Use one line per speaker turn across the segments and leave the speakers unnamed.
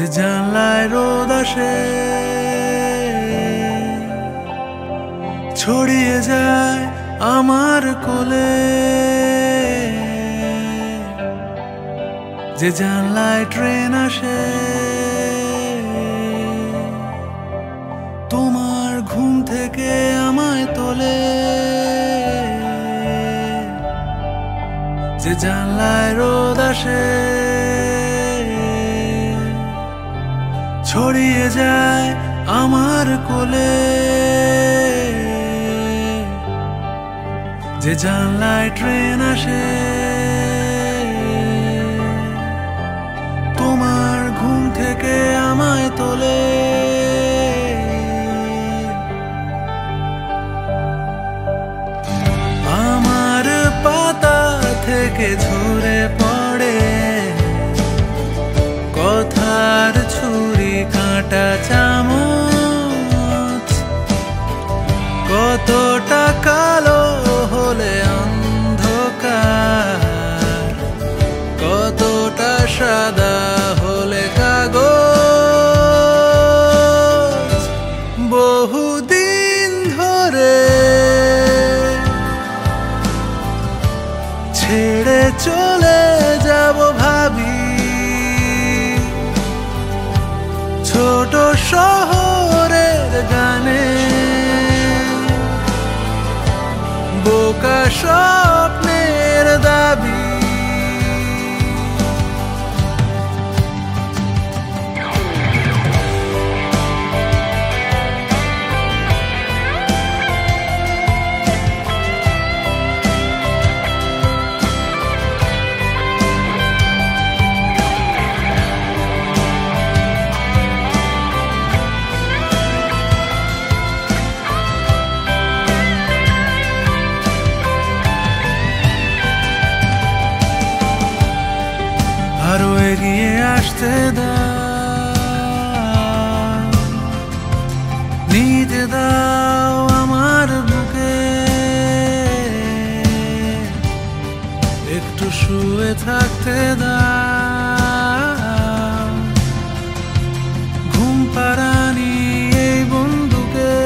যে জানলায় রোদ আসে। ছড়িয়ে যায় আমার কোলে। যে জানলায় ট্রেন আসে, তোমার ঘুম থেকে আমায় তোলে। যে জানলায় রোদ আসে ছড়িয়ে যায় আমার কোলে। যে জানলায় ট্রেন আসে, তোমার ঘুম থেকে আমায় তোলে। আমার পাতা থেকে ঝরে পড়ে কাঁটা চামচ শহরের গানে বোকা স্বপ্নের আসতে দাও নিতে দাও আমার বুকে একটু শুয়ে থাকতে দাও ঘুম পাড়ানি এই বন্ধুকে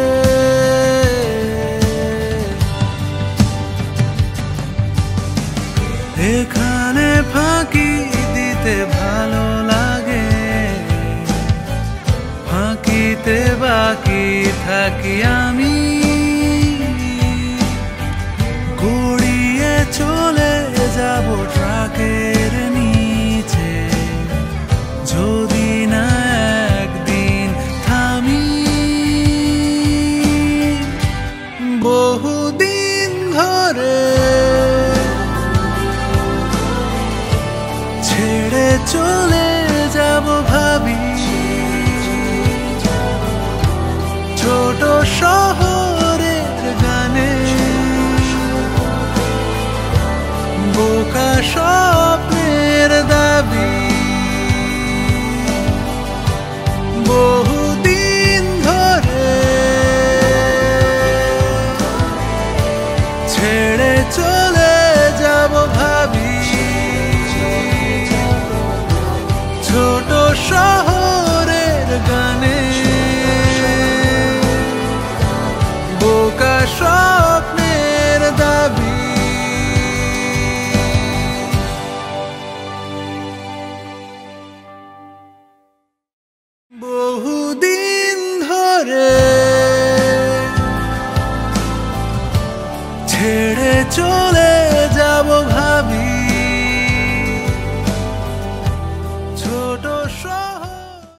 এখানে ফাঁকি দিতে ভালো ফাঁকিতে বাকি থাকি আমি। গড়িয়ে চলে যাব ট্রাকের নিচে। যদি না একদিন থামি। বহুদিন ধরে বোকা ছেড়ে চলে